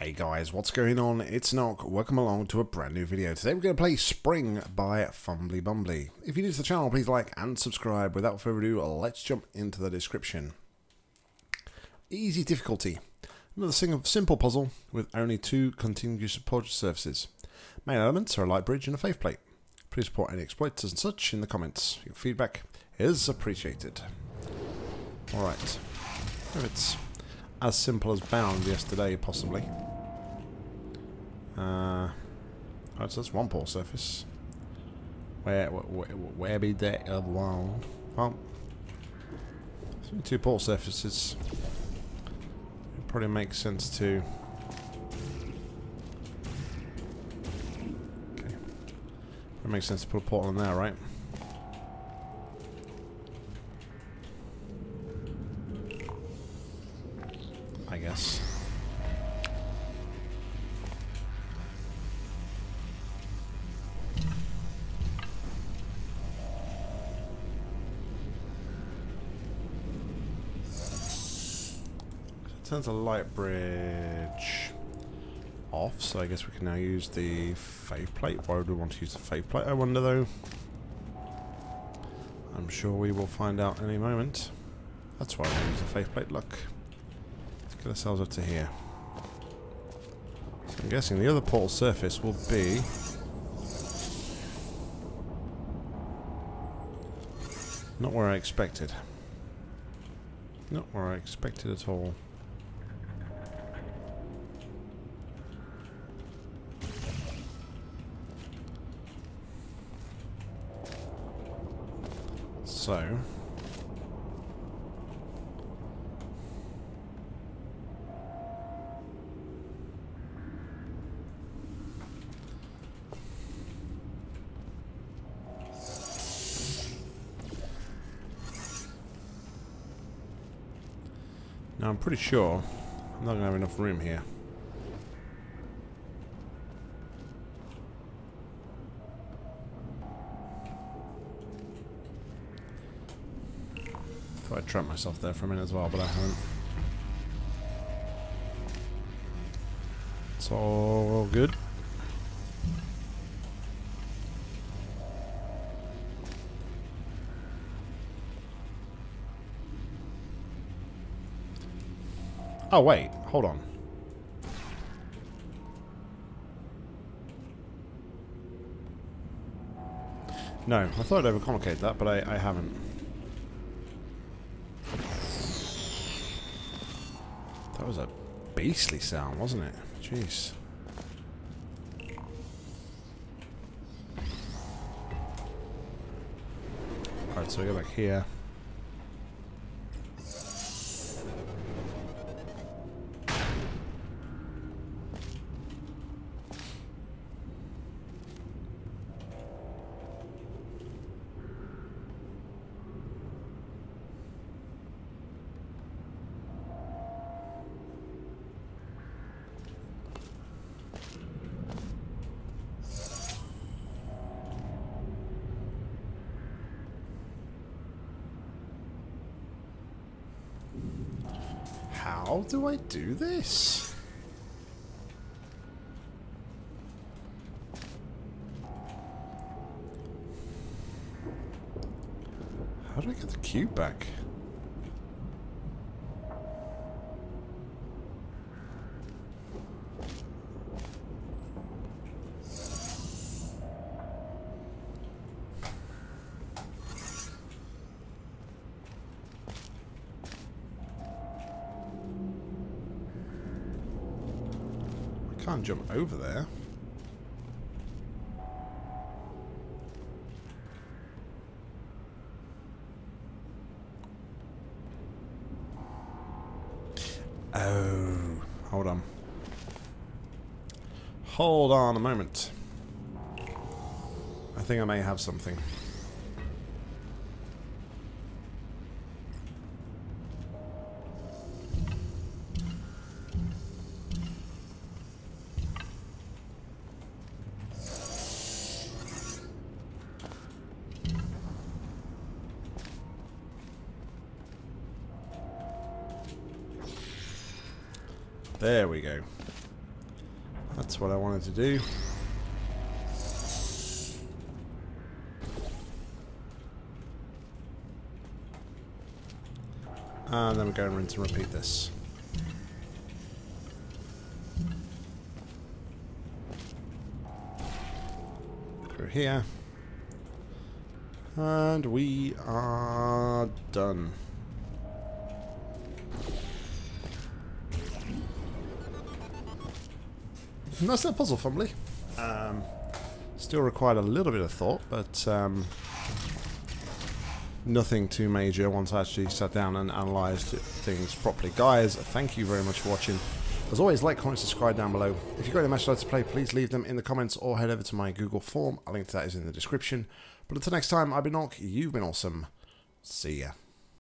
Hey guys, what's going on? It's Nock. Welcome along to a brand new video. Today we're going to play Spring by Fumbly Bumbly. If you're new to the channel, please like and subscribe. Without further ado, let's jump into the description. Easy difficulty. Another simple puzzle with only two contiguous support surfaces. Main elements are a light bridge and a faith plate. Please report any exploits and such in the comments. Your feedback is appreciated. Alright. It's as simple as bound yesterday, possibly. Uh, oh, so that's one pore surface. Where, where, where be that one? Well, two pore surfaces. It probably makes sense to. Okay. It makes sense to put a portal in there, right? I guess. Turns the light bridge off, so I guess we can now use the faith plate. Why would we want to use the faith plate, I wonder though? I'm sure we will find out any moment. That's why we use the faith plate, look. Let's get ourselves up to here. So I'm guessing the other portal surface will be... Not where I expected. Not where I expected at all. So... Now I'm pretty sure I'm not going to have enough room here. Thought I'd trap myself there for a minute as well, but I haven't. It's all good. Oh, wait. Hold on. No, I thought I'd overcomplicate that, but I, I haven't. That was a beastly sound, wasn't it? Jeez. Alright, so we go back here. How do I do this? How do I get the cube back? Can't jump over there. Oh, hold on. Hold on a moment. I think I may have something. There we go. That's what I wanted to do. And then we go and rinse and repeat this. Through here. And we are done. That's that puzzle, Fumbly. Um, still required a little bit of thought, but um, nothing too major once I actually sat down and analysed things properly. Guys, thank you very much for watching. As always, like, comment, subscribe down below. If you've got any match to play, please leave them in the comments or head over to my Google form. A link to that is in the description. But until next time, I've been Nock, you've been awesome. See ya.